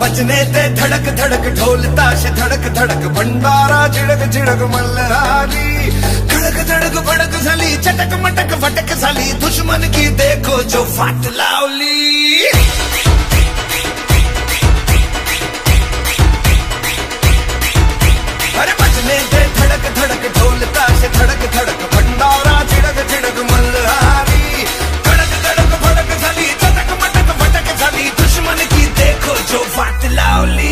बचने ते धड़क धड़क ढोल ताश, धड़क धड़क भंडारा, झिड़क झिड़क मल्लारी धड़क धड़क भड़क सली, चटक मटक फटक सली, दुश्मन की देखो जो फाट लावली Yo, fight the loudly.